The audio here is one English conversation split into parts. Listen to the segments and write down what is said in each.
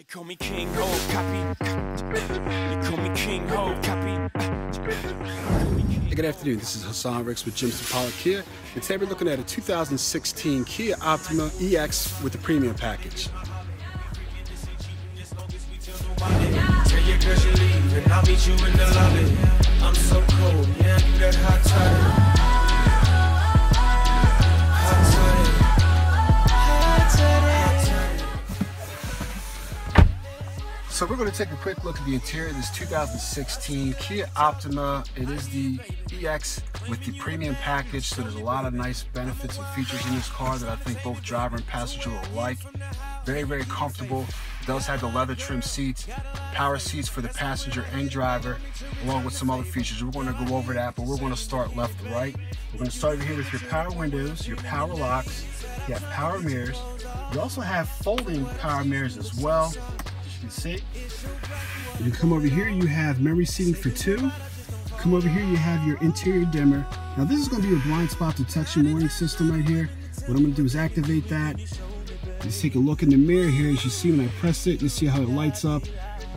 They call me King Ho, copy. They call me King Ho, copy. Good afternoon. This is Hasaan Ricks with Jimson Pollock Kia. And today we're looking at a 2016 Kia Optima EX with the premium package. Tell your girls you leave and I'll meet you in the lobby. I'm so So we're going to take a quick look at the interior of this 2016 Kia Optima. It is the EX with the premium package, so there's a lot of nice benefits and features in this car that I think both driver and passenger will like. Very, very comfortable. It does have the leather trim seats, power seats for the passenger and driver, along with some other features. We're going to go over that, but we're going to start left to right. We're going to start over here with your power windows, your power locks, you have power mirrors. You also have folding power mirrors as well. As you can see. If you come over here, you have memory seating for two. Come over here, you have your interior dimmer. Now this is going to be your blind spot detection warning system right here. What I'm going to do is activate that. Just take a look in the mirror here. As you see when I press it, you see how it lights up.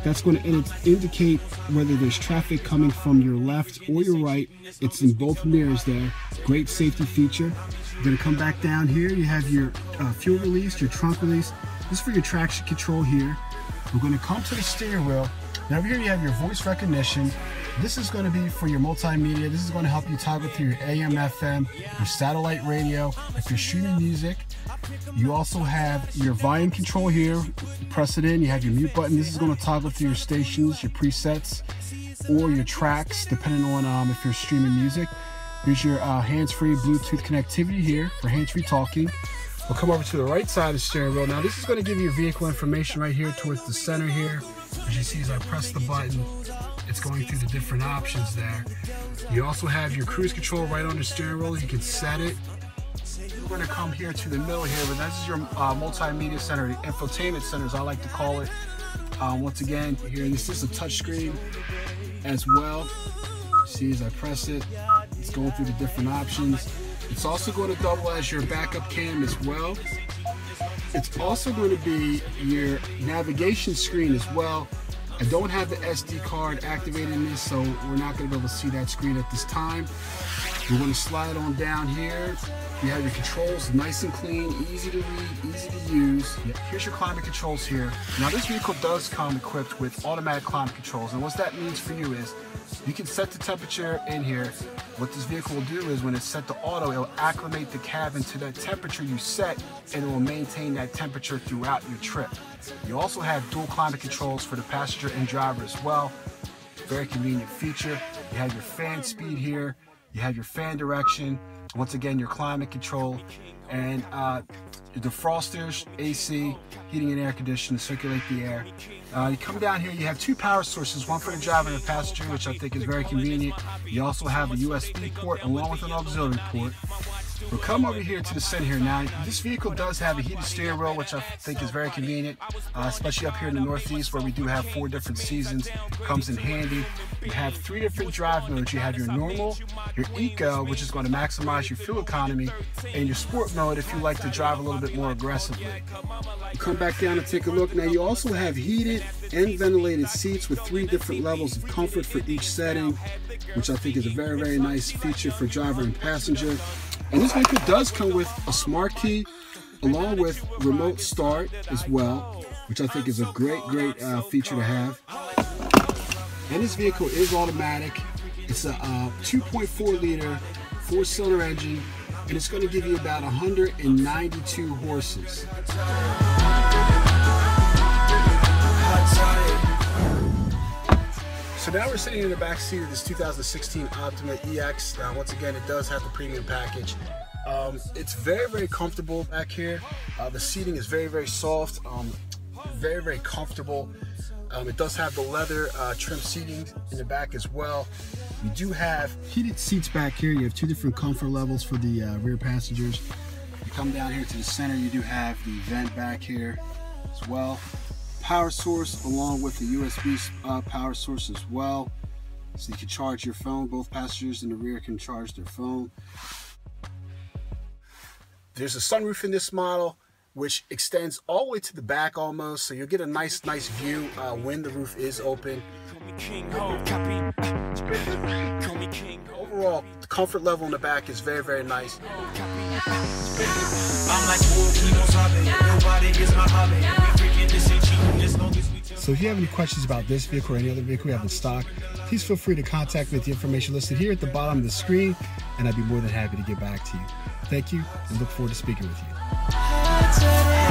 That's going to in- indicate whether there's traffic coming from your left or your right. It's in both mirrors there. Great safety feature. You're going to come back down here. You have your uh, fuel release, your trunk release. This is for your traction control here. We're going to come to the steering wheel. Now over here you have your voice recognition. This is going to be for your multimedia. This is going to help you toggle through your AM, FM, your satellite radio. If you're streaming music, you also have your volume control here. Press it in, you have your mute button. This is going to toggle through your stations, your presets, or your tracks, depending on um, if you're streaming music. Here's your uh, hands-free Bluetooth connectivity here for hands-free talking. We'll come over to the right side of the steering wheel. Now this is going to give you vehicle information right here towards the center here. As you see as I press the button, it's going through the different options there. You also have your cruise control right on the steering wheel. You can set it. We're going to come here to the middle here, but this is your uh, multimedia center, the infotainment center as I like to call it. Um, once again, here, this is a touchscreen as well. See as I press it, it's going through the different options. It's also going to double as your backup cam as well. It's also going to be your navigation screen as well. I don't have the SD card activated in this, so we're not going to be able to see that screen at this time. We're to slide on down here. You have your controls nice and clean, easy to read, easy to use. Here's your climate controls here. Now this vehicle does come equipped with automatic climate controls, and what that means for you is you can set the temperature in here. What this vehicle will do is when it's set to auto, it'll acclimate the cabin to that temperature you set, and it will maintain that temperature throughout your trip. You also have dual climate controls for the passenger and driver as well. Very convenient feature. You have your fan speed here. You have your fan direction. Once again, your climate control and uh, defrosters, AC, heating and air conditioning to circulate the air. Uh, you come down here, you have two power sources, one for the driver and the passenger, which I think is very convenient. You also have a USB port along with an auxiliary port. We'll come over here to the center here. Now, this vehicle does have a heated steering wheel, which I think is very convenient, uh, especially up here in the Northeast where we do have four different seasons. Comes in handy. You have three different drive modes. You have your normal, your eco, which is going to maximize your fuel economy, and your sport mode if you like to drive a little bit more aggressively. Come back down and take a look. Now, you also have heated and ventilated seats with three different levels of comfort for each setting, which I think is a very, very nice feature for driver and passenger. And this vehicle does come with a smart key along with remote start as well, which I think is a great, great uh, feature to have. And this vehicle is automatic. It's a uh, 2.4 liter four cylinder engine, and it's going to give you about 192 horses. So now we're sitting in the back seat of this 2016 Optima EX. Now, once again, it does have the premium package. Um, it's very, very comfortable back here. Uh, the seating is very, very soft, um, very, very comfortable. Um, it does have the leather uh, trim seating in the back as well. You do have heated seats back here. You have two different comfort levels for the uh, rear passengers. You come down here to the center, you do have the vent back here as well. Power source along with the USB uh, power source as well. So you can charge your phone. Both passengers in the rear can charge their phone. There's a sunroof in this model. which extends all the way to the back almost. So you'll get a nice, nice view uh, when the roof is open. Overall, the comfort level in the back is very, very nice. I'm like So if you have any questions about this vehicle or any other vehicle we have in stock, please feel free to contact me at the information listed here at the bottom of the screen, and I'd be more than happy to get back to you. Thank you, and look forward to speaking with you.